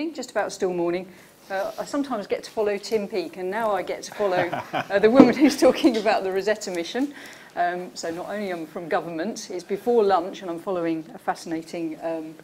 morning, just about still morning. Uh, I sometimes get to follow Tim Peake, and now I get to follow uh, the woman who's talking about the Rosetta mission. Um, so not only am I from government, it's before lunch, and I'm following a fascinating, um,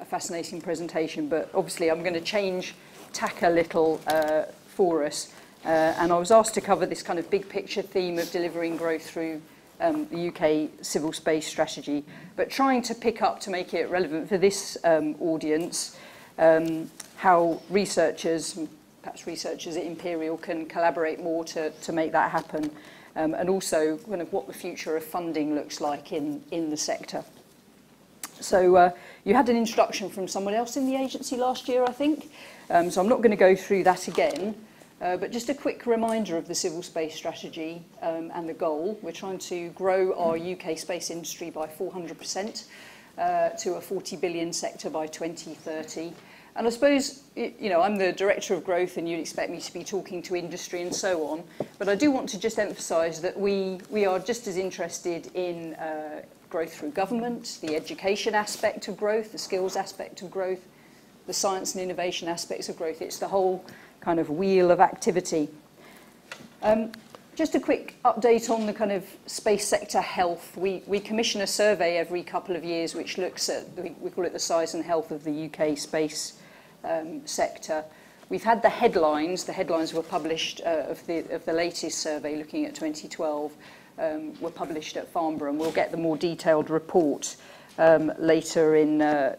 a fascinating presentation. But obviously, I'm going to change tack a little uh, for us. Uh, and I was asked to cover this kind of big picture theme of delivering growth through um, the UK civil space strategy, but trying to pick up to make it relevant for this um, audience um, how researchers, perhaps researchers at Imperial, can collaborate more to, to make that happen, um, and also kind of what the future of funding looks like in, in the sector. So uh, you had an introduction from someone else in the agency last year, I think, um, so I'm not going to go through that again. Uh, but just a quick reminder of the civil space strategy um, and the goal. We're trying to grow our UK space industry by 400% uh, to a 40 billion sector by 2030. And I suppose, you know, I'm the director of growth and you'd expect me to be talking to industry and so on. But I do want to just emphasise that we, we are just as interested in uh, growth through government, the education aspect of growth, the skills aspect of growth, the science and innovation aspects of growth. It's the whole kind of wheel of activity. Um, Just a quick update on the kind of space sector health. We, we commission a survey every couple of years which looks at, we, we call it the size and health of the UK space um, sector. We've had the headlines, the headlines were published uh, of, the, of the latest survey looking at 2012, um, were published at Farnborough and we'll get the more detailed report um, later in, uh,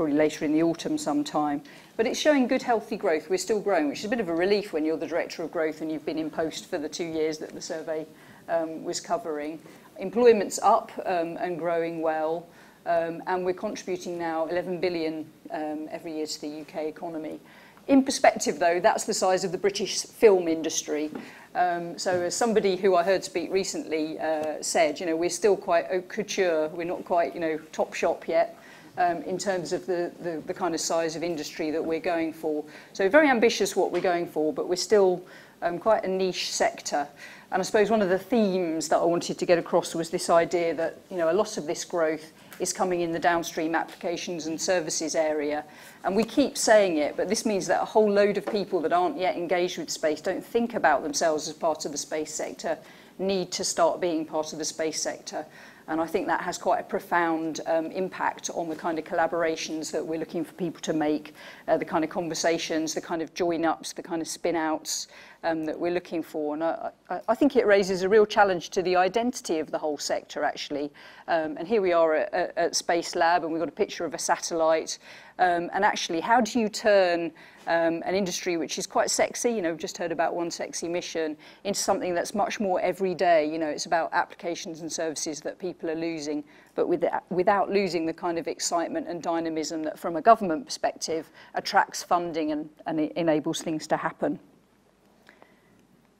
probably later in the autumn sometime. But it's showing good, healthy growth. We're still growing, which is a bit of a relief when you're the Director of Growth and you've been in post for the two years that the survey um, was covering. Employment's up um, and growing well, um, and we're contributing now 11 billion um, every year to the UK economy. In perspective, though, that's the size of the British film industry. Um, so as somebody who I heard speak recently uh, said, you know, we're still quite haute couture, we're not quite, you know, top shop yet um, in terms of the, the, the kind of size of industry that we're going for. So very ambitious what we're going for, but we're still um, quite a niche sector. And I suppose one of the themes that I wanted to get across was this idea that you know a lot of this growth is coming in the downstream applications and services area. And we keep saying it, but this means that a whole load of people that aren't yet engaged with space don't think about themselves as part of the space sector need to start being part of the space sector. And I think that has quite a profound um, impact on the kind of collaborations that we're looking for people to make, uh, the kind of conversations, the kind of join ups, the kind of spin outs, um, that we're looking for. And I, I, I think it raises a real challenge to the identity of the whole sector, actually. Um, and here we are at, at, at Space Lab, and we've got a picture of a satellite. Um, and actually, how do you turn um, an industry which is quite sexy, you know, we've just heard about one sexy mission, into something that's much more everyday. You know, it's about applications and services that people are losing, but with, without losing the kind of excitement and dynamism that from a government perspective attracts funding and, and enables things to happen.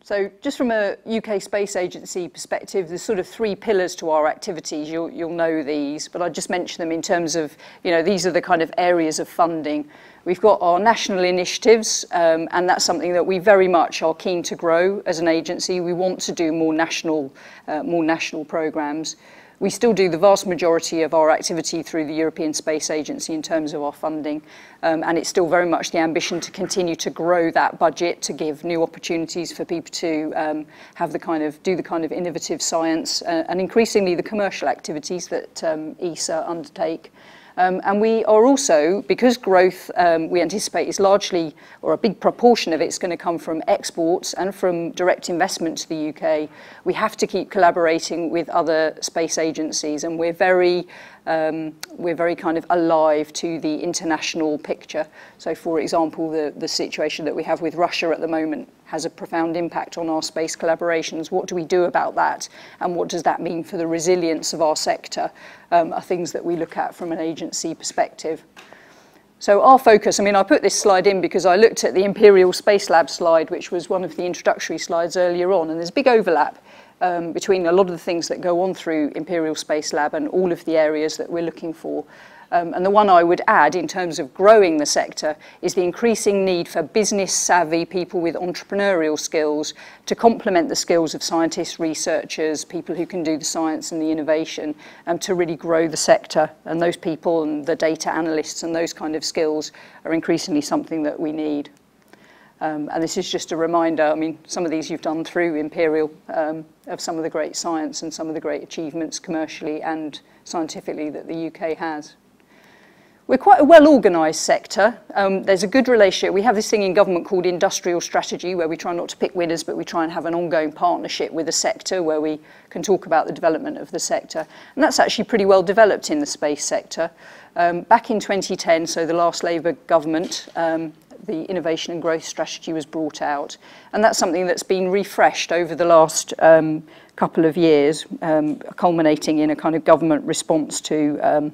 So just from a UK Space Agency perspective, there's sort of three pillars to our activities. You'll, you'll know these, but I'll just mention them in terms of, you know, these are the kind of areas of funding. We've got our national initiatives, um, and that's something that we very much are keen to grow as an agency. We want to do more national, uh, more national programs. We still do the vast majority of our activity through the European Space Agency in terms of our funding, um, and it's still very much the ambition to continue to grow that budget to give new opportunities for people to um, have the kind of do the kind of innovative science uh, and increasingly the commercial activities that um, ESA undertake. Um, and we are also, because growth um, we anticipate is largely, or a big proportion of it is going to come from exports and from direct investment to the UK, we have to keep collaborating with other space agencies. And we're very um, we're very kind of alive to the international picture. So for example, the, the situation that we have with Russia at the moment has a profound impact on our space collaborations. What do we do about that? And what does that mean for the resilience of our sector um, are things that we look at from an agency perspective. So our focus, I mean, I put this slide in because I looked at the Imperial Space Lab slide, which was one of the introductory slides earlier on, and there's big overlap um, between a lot of the things that go on through Imperial Space Lab and all of the areas that we're looking for. Um, and the one I would add in terms of growing the sector is the increasing need for business savvy people with entrepreneurial skills to complement the skills of scientists, researchers, people who can do the science and the innovation um, to really grow the sector. And those people and the data analysts and those kind of skills are increasingly something that we need. Um, and this is just a reminder, I mean, some of these you've done through Imperial um, of some of the great science and some of the great achievements commercially and scientifically that the UK has. We're quite a well-organised sector. Um, there's a good relationship. We have this thing in government called industrial strategy where we try not to pick winners, but we try and have an ongoing partnership with the sector where we can talk about the development of the sector. And that's actually pretty well developed in the space sector. Um, back in 2010, so the last Labour government, um, the innovation and growth strategy was brought out. And that's something that's been refreshed over the last um, couple of years, um, culminating in a kind of government response to um,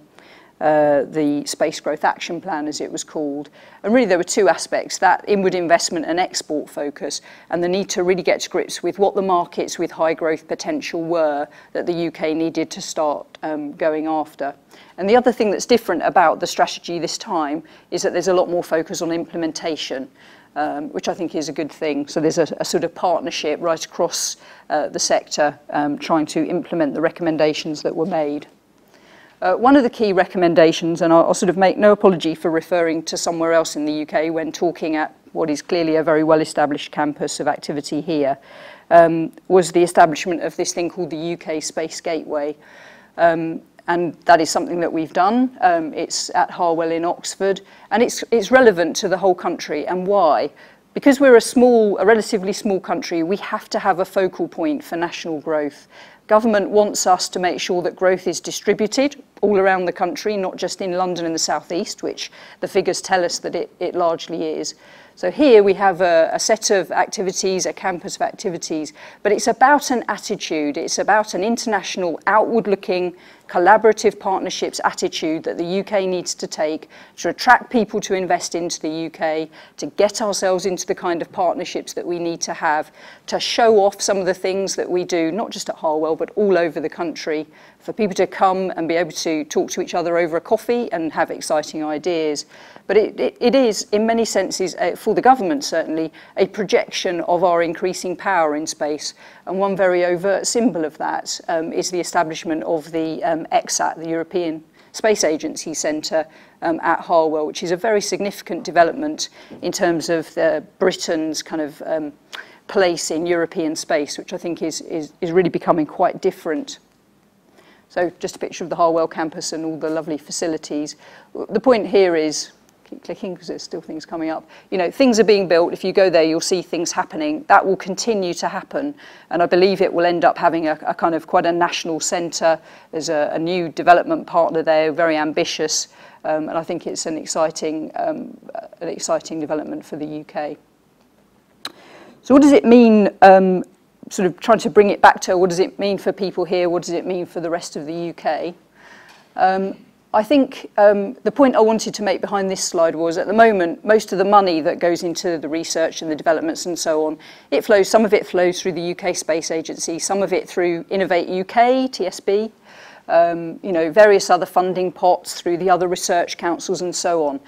uh, the Space Growth Action Plan, as it was called. And really there were two aspects, that inward investment and export focus, and the need to really get to grips with what the markets with high growth potential were that the UK needed to start um, going after. And the other thing that's different about the strategy this time is that there's a lot more focus on implementation. Um, which I think is a good thing. So there's a, a sort of partnership right across uh, the sector um, trying to implement the recommendations that were made. Uh, one of the key recommendations, and I'll, I'll sort of make no apology for referring to somewhere else in the UK when talking at what is clearly a very well-established campus of activity here, um, was the establishment of this thing called the UK Space Gateway. Um, and that is something that we've done. Um, it's at Harwell in Oxford, and it's, it's relevant to the whole country. And why? Because we're a small, a relatively small country, we have to have a focal point for national growth. Government wants us to make sure that growth is distributed all around the country, not just in London and the southeast, which the figures tell us that it, it largely is. So here we have a, a set of activities, a campus of activities, but it's about an attitude. It's about an international, outward-looking, collaborative partnerships attitude that the UK needs to take to attract people to invest into the UK, to get ourselves into the kind of partnerships that we need to have, to show off some of the things that we do, not just at Harwell, but all over the country, for people to come and be able to talk to each other over a coffee and have exciting ideas. But it, it, it is, in many senses, uh, for the government certainly, a projection of our increasing power in space. And one very overt symbol of that um, is the establishment of the um, ECSAT, the European Space Agency Centre um, at Harwell, which is a very significant development in terms of the, Britain's kind of um, place in European space, which I think is, is, is really becoming quite different. So just a picture of the Harwell campus and all the lovely facilities. The point here is keep clicking because there's still things coming up. You know, things are being built. If you go there, you'll see things happening. That will continue to happen. And I believe it will end up having a, a kind of quite a national centre. There's a, a new development partner there, very ambitious. Um, and I think it's an exciting, um, an exciting development for the UK. So what does it mean, um, sort of trying to bring it back to what does it mean for people here? What does it mean for the rest of the UK? Um, I think um, the point I wanted to make behind this slide was at the moment, most of the money that goes into the research and the developments and so on, it flows, some of it flows through the UK Space Agency, some of it through Innovate UK, TSB, um, you know, various other funding pots through the other research councils and so on.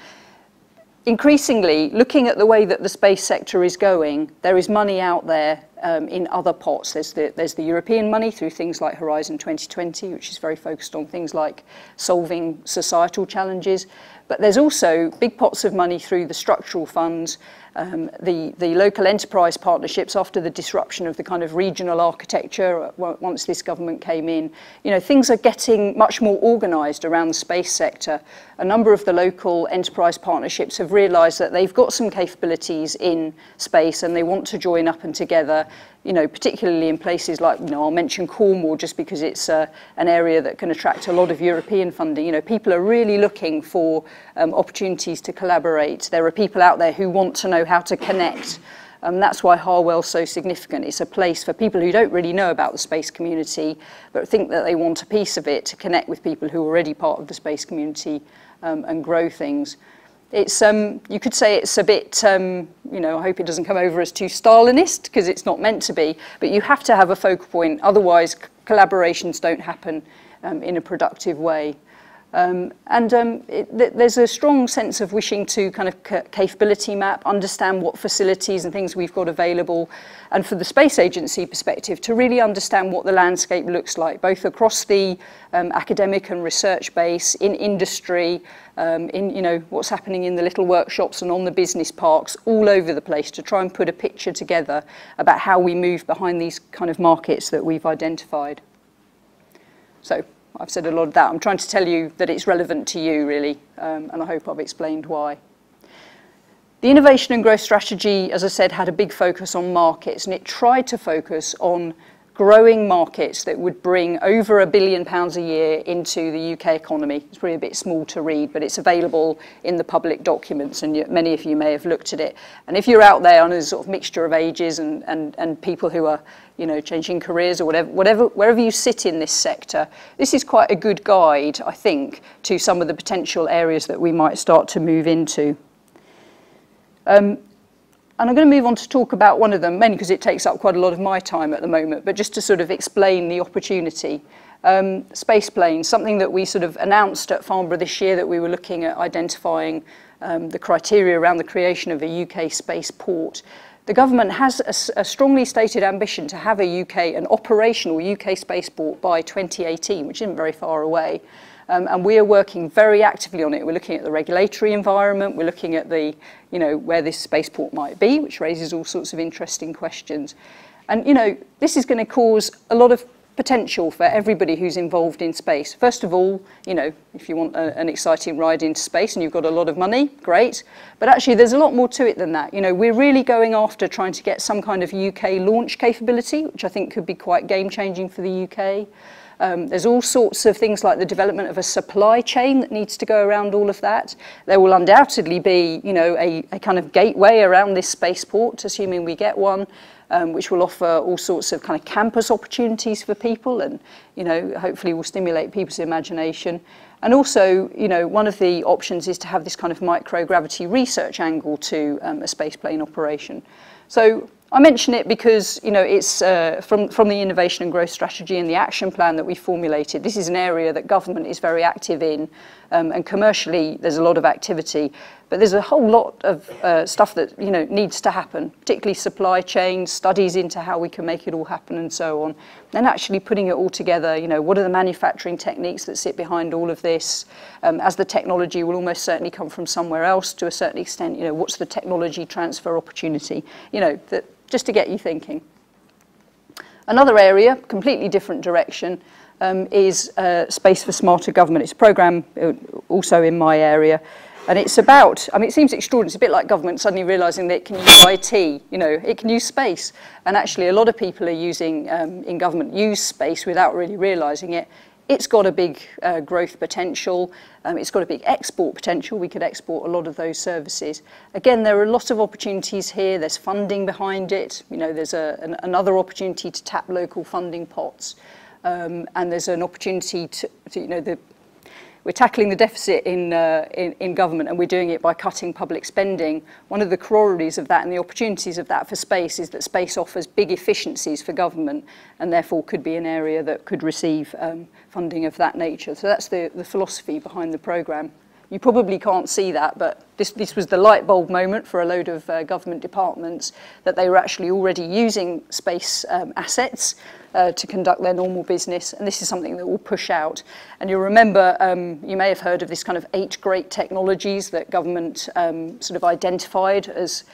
Increasingly, looking at the way that the space sector is going, there is money out there um, in other pots. There's the, there's the European money through things like Horizon 2020, which is very focused on things like solving societal challenges. But there's also big pots of money through the structural funds um, the, the local enterprise partnerships after the disruption of the kind of regional architecture uh, once this government came in. You know, things are getting much more organised around the space sector. A number of the local enterprise partnerships have realised that they've got some capabilities in space and they want to join up and together you know, particularly in places like, you know, I'll mention Cornwall just because it's uh, an area that can attract a lot of European funding. You know, people are really looking for um, opportunities to collaborate. There are people out there who want to know how to connect. Um, that's why Harwell's so significant. It's a place for people who don't really know about the space community, but think that they want a piece of it to connect with people who are already part of the space community um, and grow things. It's, um, you could say it's a bit, um, you know, I hope it doesn't come over as too Stalinist because it's not meant to be, but you have to have a focal point, otherwise collaborations don't happen um, in a productive way. Um, and um, it, th there's a strong sense of wishing to kind of capability map, understand what facilities and things we've got available, and for the space agency perspective, to really understand what the landscape looks like, both across the um, academic and research base, in industry, um, in you know what's happening in the little workshops and on the business parks, all over the place, to try and put a picture together about how we move behind these kind of markets that we've identified. So I've said a lot of that. I'm trying to tell you that it's relevant to you, really, um, and I hope I've explained why. The innovation and growth strategy, as I said, had a big focus on markets, and it tried to focus on growing markets that would bring over a billion pounds a year into the UK economy. It's probably a bit small to read, but it's available in the public documents, and many of you may have looked at it. And if you're out there on a sort of mixture of ages and, and, and people who are you know, changing careers or whatever, whatever, wherever you sit in this sector, this is quite a good guide, I think, to some of the potential areas that we might start to move into. Um, and I'm going to move on to talk about one of them, mainly because it takes up quite a lot of my time at the moment, but just to sort of explain the opportunity. Um, space planes, something that we sort of announced at Farnborough this year that we were looking at identifying um, the criteria around the creation of a UK space port. The government has a, a strongly stated ambition to have a UK, an operational UK spaceport by 2018, which isn't very far away. Um, and we are working very actively on it. We're looking at the regulatory environment, we're looking at the, you know, where this spaceport might be, which raises all sorts of interesting questions. And, you know, this is going to cause a lot of potential for everybody who's involved in space. First of all, you know, if you want a, an exciting ride into space and you've got a lot of money, great. But actually, there's a lot more to it than that. You know, we're really going after trying to get some kind of UK launch capability, which I think could be quite game-changing for the UK. Um, there's all sorts of things like the development of a supply chain that needs to go around all of that. There will undoubtedly be, you know, a, a kind of gateway around this spaceport, assuming we get one, um, which will offer all sorts of kind of campus opportunities for people and, you know, hopefully will stimulate people's imagination. And also, you know, one of the options is to have this kind of microgravity research angle to um, a spaceplane operation. So I mention it because you know it's uh, from from the innovation and growth strategy and the action plan that we formulated. This is an area that government is very active in, um, and commercially there's a lot of activity. But there's a whole lot of uh, stuff that you know needs to happen, particularly supply chain studies into how we can make it all happen and so on. And actually putting it all together, you know, what are the manufacturing techniques that sit behind all of this? Um, as the technology will almost certainly come from somewhere else to a certain extent, you know, what's the technology transfer opportunity? You know, that just to get you thinking. Another area, completely different direction, um, is uh, Space for Smarter Government. It's a programme uh, also in my area. And it's about, I mean, it seems extraordinary. It's a bit like government suddenly realising that it can use IT, you know, it can use space. And actually, a lot of people are using, um, in government, use space without really realising it. It's got a big uh, growth potential. Um, it's got a big export potential. We could export a lot of those services. Again, there are a lot of opportunities here. There's funding behind it. You know, there's a, an, another opportunity to tap local funding pots. um, and there's an opportunity to, to you know, the, we're tackling the deficit in, uh, in, in government and we're doing it by cutting public spending. One of the corollaries of that and the opportunities of that for space is that space offers big efficiencies for government and therefore could be an area that could receive um, funding of that nature. So that's the, the philosophy behind the programme. You probably can't see that, but this, this was the light bulb moment for a load of uh, government departments that they were actually already using space um, assets uh, to conduct their normal business. And this is something that will push out. And you'll remember, um, you may have heard of this kind of eight great technologies that government um, sort of identified as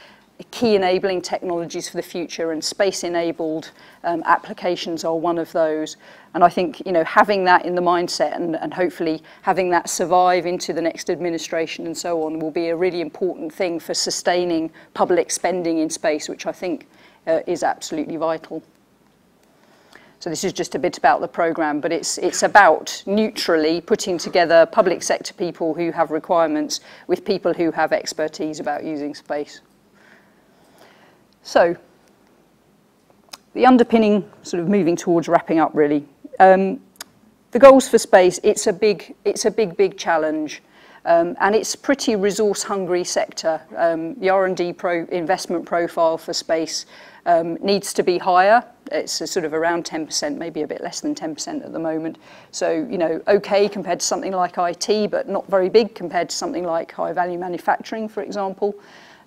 key enabling technologies for the future and space-enabled um, applications are one of those. And I think, you know, having that in the mindset and, and hopefully having that survive into the next administration and so on will be a really important thing for sustaining public spending in space, which I think uh, is absolutely vital. So this is just a bit about the programme, but it's, it's about neutrally putting together public sector people who have requirements with people who have expertise about using space. So the underpinning, sort of moving towards wrapping up really, um, the goals for space, it's a big, it's a big, big challenge. Um, and it's a pretty resource hungry sector. Um, the R&D pro investment profile for space um, needs to be higher It's a sort of around 10%, maybe a bit less than 10% at the moment. So, you know, okay compared to something like IT, but not very big compared to something like high value manufacturing, for example.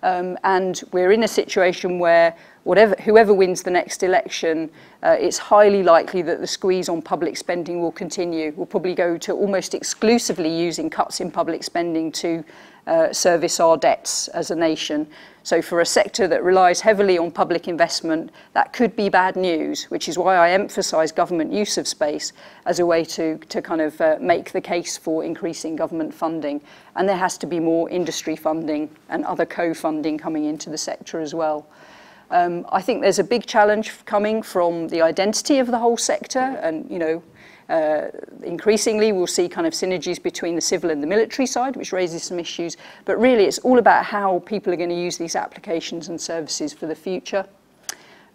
Um, and we're in a situation where whatever, whoever wins the next election, uh, it's highly likely that the squeeze on public spending will continue. We'll probably go to almost exclusively using cuts in public spending to uh, service our debts as a nation. So for a sector that relies heavily on public investment, that could be bad news, which is why I emphasise government use of space as a way to, to kind of uh, make the case for increasing government funding. And there has to be more industry funding and other co-funding coming into the sector as well. Um, I think there's a big challenge coming from the identity of the whole sector and, you know, uh, increasingly, we'll see kind of synergies between the civil and the military side, which raises some issues. But really, it's all about how people are going to use these applications and services for the future.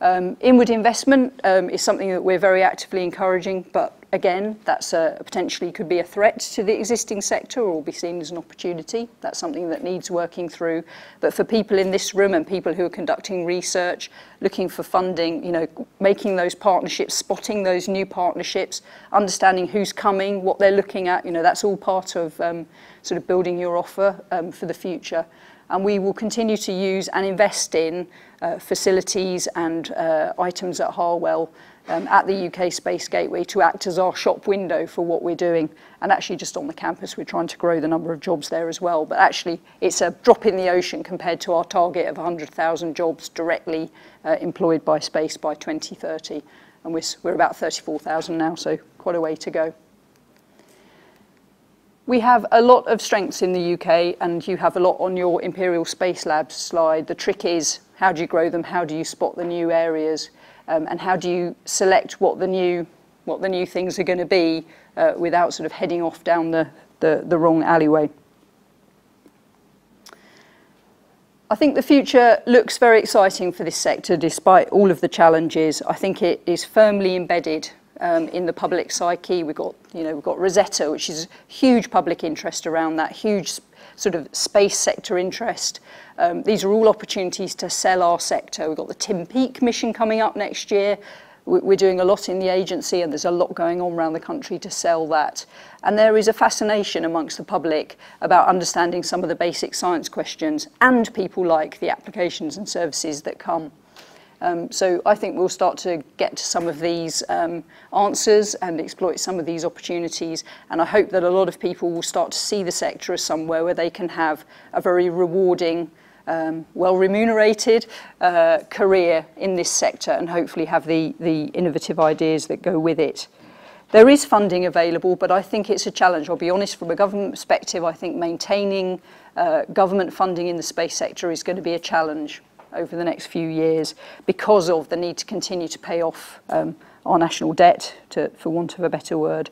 Um, inward investment um, is something that we're very actively encouraging, but again, that's a, potentially could be a threat to the existing sector or be seen as an opportunity. That's something that needs working through. But for people in this room and people who are conducting research, looking for funding, you know, making those partnerships, spotting those new partnerships, understanding who's coming, what they're looking at, you know, that's all part of um, sort of building your offer um, for the future. And we will continue to use and invest in uh, facilities and uh, items at Harwell um, at the UK Space Gateway to act as our shop window for what we're doing. And actually just on the campus, we're trying to grow the number of jobs there as well. But actually, it's a drop in the ocean compared to our target of 100,000 jobs directly uh, employed by space by 2030. And we're, we're about 34,000 now, so quite a way to go. We have a lot of strengths in the UK, and you have a lot on your Imperial Space Labs slide. The trick is how do you grow them? How do you spot the new areas? Um, and how do you select what the new, what the new things are going to be uh, without sort of heading off down the, the, the wrong alleyway? I think the future looks very exciting for this sector despite all of the challenges. I think it is firmly embedded um, in the public psyche. We've got, you know, we've got Rosetta, which is huge public interest around that, huge sort of space sector interest. Um, these are all opportunities to sell our sector. We've got the Tim Peake mission coming up next year. We're doing a lot in the agency and there's a lot going on around the country to sell that. And there is a fascination amongst the public about understanding some of the basic science questions and people like the applications and services that come. Um, so I think we'll start to get to some of these um, answers and exploit some of these opportunities. And I hope that a lot of people will start to see the sector as somewhere where they can have a very rewarding um, well remunerated uh, career in this sector and hopefully have the, the innovative ideas that go with it. There is funding available, but I think it's a challenge. I'll be honest, from a government perspective, I think maintaining uh, government funding in the space sector is going to be a challenge over the next few years because of the need to continue to pay off um, our national debt, to, for want of a better word.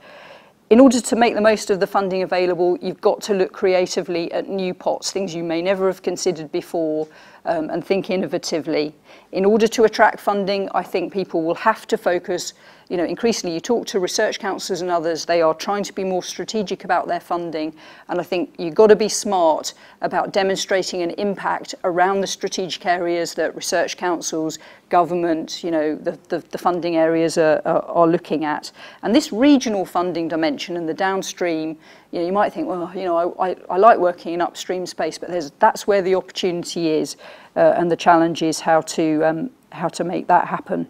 In order to make the most of the funding available, you've got to look creatively at new pots, things you may never have considered before, um, and think innovatively. In order to attract funding, I think people will have to focus you know, increasingly you talk to research councils and others, they are trying to be more strategic about their funding. And I think you've got to be smart about demonstrating an impact around the strategic areas that research councils, government, you know, the, the, the funding areas are, are, are looking at. And this regional funding dimension and the downstream, you know, you might think, well, you know, I, I, I like working in upstream space, but there's, that's where the opportunity is. Uh, and the challenge is how to, um, how to make that happen.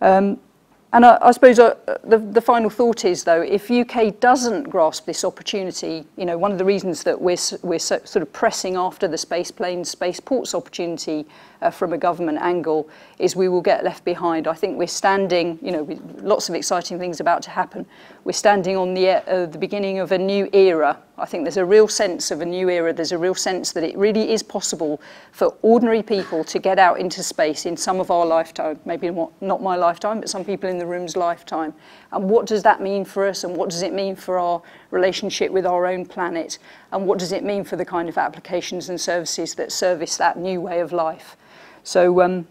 Um, And I, I suppose uh, the, the final thought is, though, if UK doesn't grasp this opportunity, you know, one of the reasons that we're, we're so, sort of pressing after the space planes, space ports opportunity uh, from a government angle is we will get left behind. I think we're standing, you know, with lots of exciting things about to happen. We're standing on the, uh, the beginning of a new era. I think there's a real sense of a new era. There's a real sense that it really is possible for ordinary people to get out into space in some of our lifetime, maybe not my lifetime, but some people in the room's lifetime. And what does that mean for us? And what does it mean for our relationship with our own planet? And what does it mean for the kind of applications and services that service that new way of life? So um,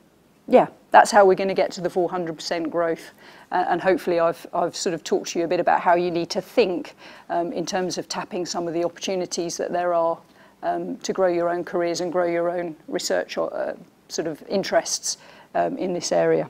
yeah, that's how we're going to get to the 400% growth. Uh, and hopefully I've, I've sort of talked to you a bit about how you need to think um, in terms of tapping some of the opportunities that there are um, to grow your own careers and grow your own research or uh, sort of interests um, in this area.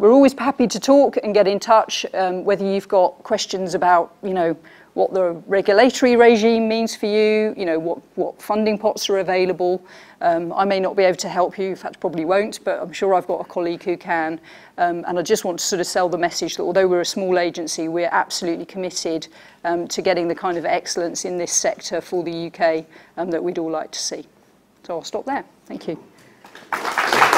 We're always happy to talk and get in touch, um, whether you've got questions about, you know, what the regulatory regime means for you, you know, what, what funding pots are available. Um, I may not be able to help you, in fact probably won't, but I'm sure I've got a colleague who can. Um, and I just want to sort of sell the message that although we're a small agency, we're absolutely committed um, to getting the kind of excellence in this sector for the UK um, that we'd all like to see. So I'll stop there. Thank you.